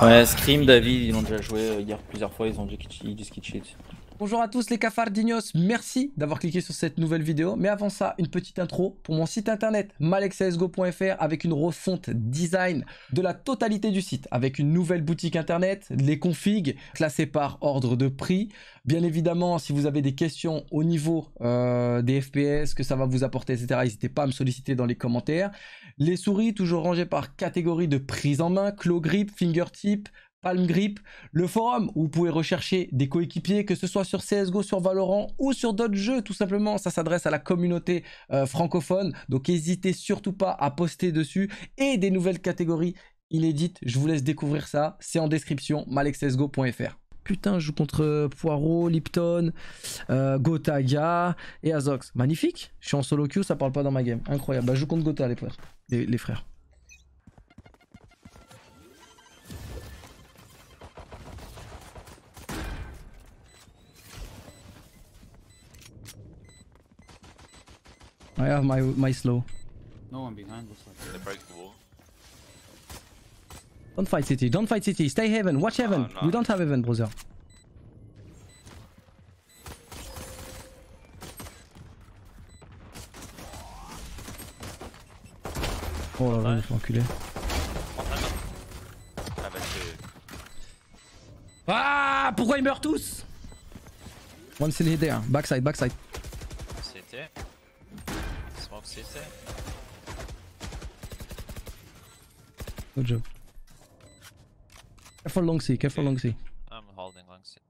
Ouais, Scream, David, ils l'ont déjà joué euh, hier plusieurs fois, ils ont dit qu'ils disent qu'ils cheat. Bonjour à tous les cafardignos, merci d'avoir cliqué sur cette nouvelle vidéo. Mais avant ça, une petite intro pour mon site internet malexasgo.fr avec une refonte design de la totalité du site, avec une nouvelle boutique internet, les configs classés par ordre de prix. Bien évidemment, si vous avez des questions au niveau euh, des FPS, que ça va vous apporter, etc., n'hésitez pas à me solliciter dans les commentaires. Les souris, toujours rangées par catégorie de prise en main, claw grip, fingertip, Palm Grip, le forum où vous pouvez rechercher des coéquipiers, que ce soit sur CSGO, sur Valorant ou sur d'autres jeux, tout simplement. Ça s'adresse à la communauté euh, francophone, donc n'hésitez surtout pas à poster dessus. Et des nouvelles catégories inédites, je vous laisse découvrir ça. C'est en description, malexsgo.fr. Putain, je joue contre Poirot, Lipton, euh, Gotaga et Azox. Magnifique. Je suis en solo queue, ça parle pas dans ma game. Incroyable. Bah, je joue contre Gota, les frères. I have my my slow. No one behind looks like. They broke the wall. Don't fight city. Don't fight city. Stay heaven. Watch heaven. no. We don't have heaven, brother. Oh là là, il faut enculer. Ah. Ah Pourquoi ils meurent tous? One still hit there. Backside, backside. CT. Smoke CT. Good job. Careful long C, careful long C. I'm holding long CT.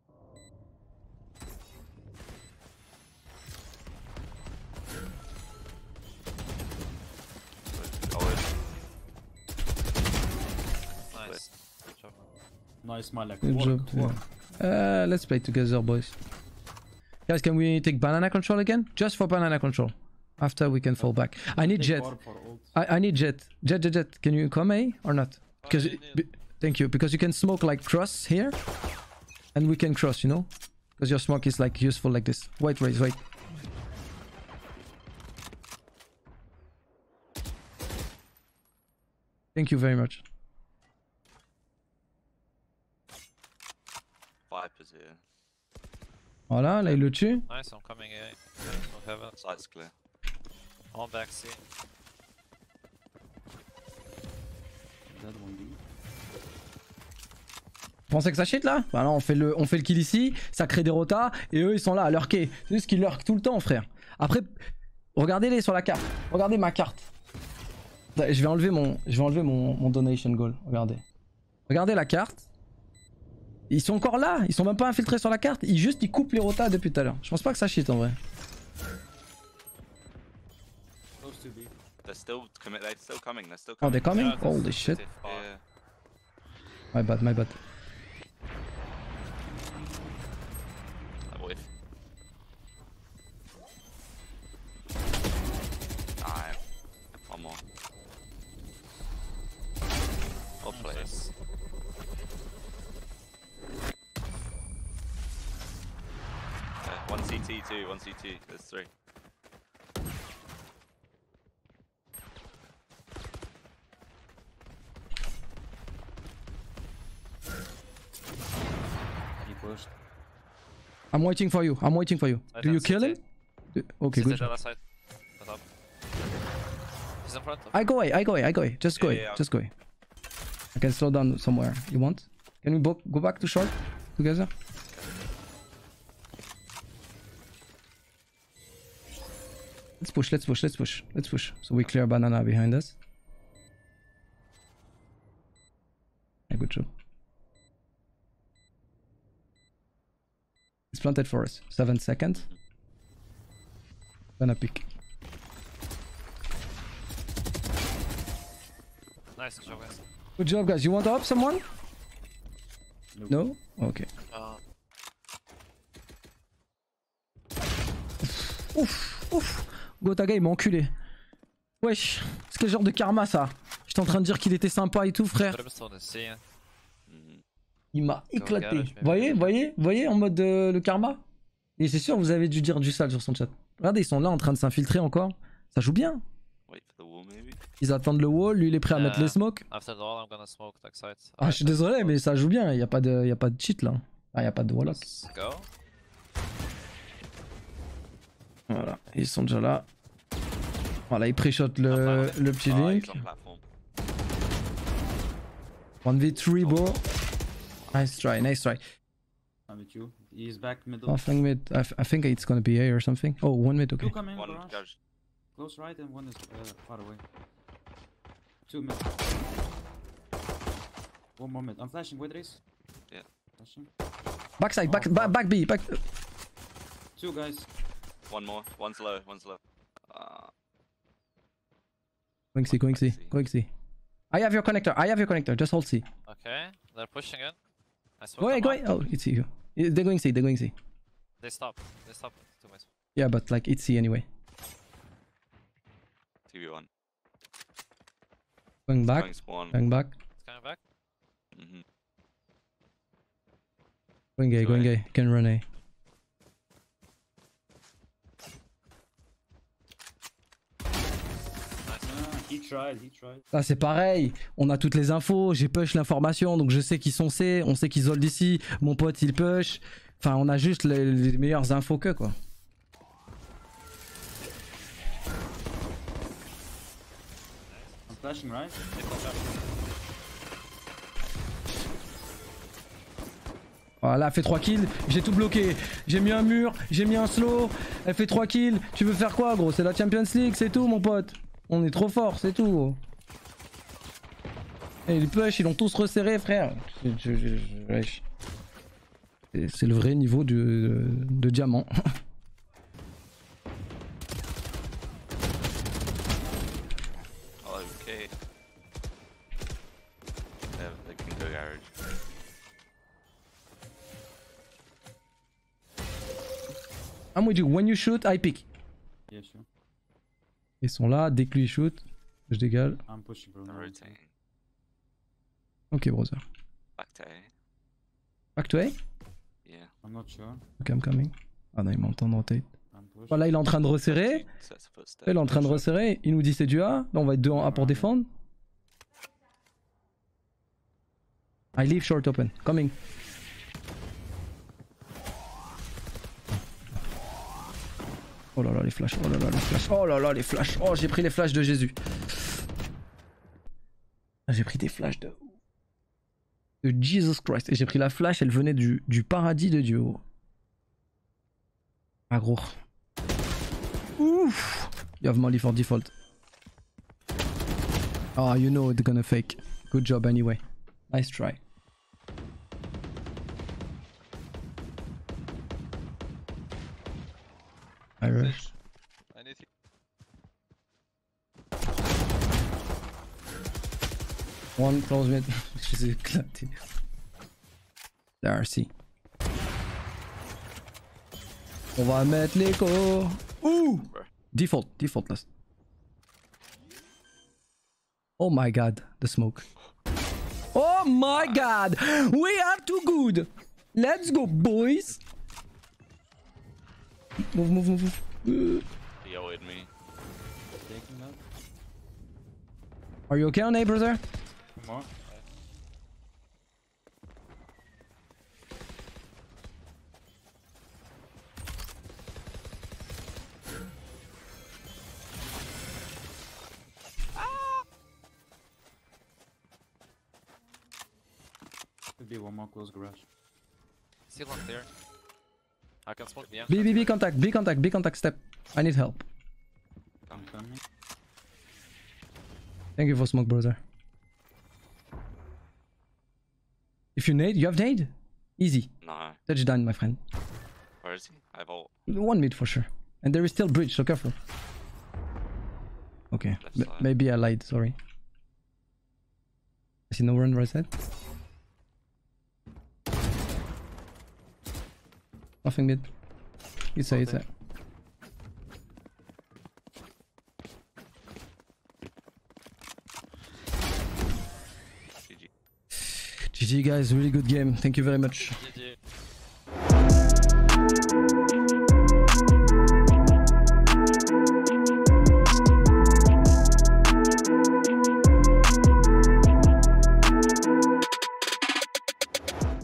Nice. Good job. Nice, Good Work, job. work. Uh, let's play together, boys. Guys, can we take banana control again? Just for banana control. After we can fall back. I need jet. orb for ult. I, I need jet. Jet, jet, jet. Can you come A or not? Because yeah, yeah. be- thank you. Because you can smoke like cross here, and we can cross. You know, because your smoke is like useful like this. Wait, wait, wait. Thank you very much. Vipers here. Voilà, là il le tue. Nice, I'm coming eh. A. No heaven. Side's clear. All back C. Pensez que ça shit là? Bah non, on fait le, on fait le kill ici, ça crée des rotas, et eux ils sont là à lurker. C'est juste qu'ils lurkent tout le temps, frère. Après, regardez-les sur la carte. Regardez ma carte. Je vais enlever mon, je vais enlever mon, mon donation goal. Regardez. Regardez la carte. Ils sont encore là, ils sont même pas infiltrés sur la carte. Ils juste ils coupent les rotas depuis tout à l'heure. Je pense pas que ça shit en vrai. Close to B. They're still coming. They're still coming. They're still Oh, coming. they're coming? Yeah, there's- Holy shit. Yeah. My bad, my bad. I whiff. Alright. One more. Well place. Okay, one CT, two, one CT. There's three. Pushed. I'm waiting for you. I'm waiting for you. Do you kill him? Okay, good. the other side. He's in front of I go away, I go away, I go away. Just go away, yeah, just go away. I can slow down somewhere. You want? Can we go back to short together? Let's push, let's push, let's push, let's push. So we clear banana behind us. Planted for us. Seven seconds. Gonna pick. Nice good job, guys. Good job, guys. You want to up someone? No? Okay. Uh, Ouf, ouf. Gotaga, il m'a enculé. Wesh, c'est quel genre de karma ça? J'étais en train de dire qu'il était sympa et tout, frère. Il m'a éclaté. vais- Voyez, voyez, voyez en mode euh, le karma? Et c'est sûr, vous avez dû dire du sale sur son chat. Regardez, ils sont là en train de s'infiltrer encore. Ça joue bien. Wait for the wall maybe. Ils attendent le wall, lui il est prêt à mettre Euh, les smokes. After the wall, I'm gonna smoke back side. Ah, je suis désolé, mais ça joue bien, il y a pas de, y a pas de cheat là. Ah, y a pas de go. Voilà, ils sont déjà là. Voilà, ils pré-shot le, le petit Oh, link. he's on platform. 1v3 bro. Nice try, nice try. I'm with you. He's back middle. Nothing mid. I, f- I think it's gonna be A or something. Oh, one mid, okay. Two okay. coming, One garage. garage. Close right and one is uh, far away. Two mid. One more mid. I'm flashing. Wait, race. Yeah. Flashing. Backside, back, Oh, back, fuck. back B, back. Two guys. One more. One's low. One's low. Uh, Going C, going C, going C. I have your connector, I have your connector, just hold C. okay, they're pushing in. I smoke Go ahead, go ahead. Oh, it's C. Yeah, They're going C, they're going C. They stop. They stop. Two minutes. Yeah, but like it's C anyway. 2v1. Going back, Going spawn. going back. It's coming back. Mm -hmm. Going A, going A. A. Can run A. Ah, c'est pareil, on a toutes les infos, j'ai push l'information, donc je sais qu'ils sont C, on sait qu'ils hold ici, mon pote il push. Enfin on a juste les, les meilleures infos que quoi. I'm flashing right? Voilà, elle fait 3 kills, j'ai tout bloqué. J'ai mis un mur, j'ai mis un slow, elle fait 3 kills. Tu veux faire quoi gros? C'est la Champions League, c'est tout mon pote. On est trop fort, c'est tout. Et les push, ils l'ont tous resserré frère. C'est- le vrai niveau de, de diamant. I'm with you, when you shoot, I pick. Yeah, sure. Ils sont là, dès que lui shoot, je rotating. Ok brother. Back to A. Back to A? Yeah. I'm not sure. Ok, I'm coming. Ah non, il m'entend rotate. I'm pushing. Voilà, il est en train de resserrer. Il est en train de resserrer. Il nous dit c'est du A. Là, on va être 2 en A pour défendre. I leave short open. Coming. Oh là là, les flashs. Oh là là, les flashs. Oh là là, les flashs. Oh, j'ai pris les flashs de Jésus. J'ai pris des flashs de. De Jesus Christ. Et j'ai pris la flash, elle venait du, du paradis de Dieu. Ah, gros. Ouf. You have Molly for default. Ah, you know they're gonna fake. Good job anyway. Nice try. One close mid. Je les ai éclatés. There, see. On va mettre l'écho. Ouh! Default, default last. Oh my god, the smoke. Oh my god! We are too good! Let's go, boys! Move, move, move, move. He owed me. Taking that. Are you okay on A, brother? One ah! more. Could be one more close garage. Still not there. I can smoke the B, B, B contact, B contact, B contact step. I need help. I'm coming. Thank you for smoke, brother. If you nade, you have nade? Easy. No. Touchdown, my friend. Where is he? I have ult. One mid for sure. And there is still bridge, so careful. Okay, Left M- side. maybe I lied, sorry. I see no one right side. Nothing mid. It's a, it's a. Okay. GG. GG guys, really good game. Thank you very much. GG.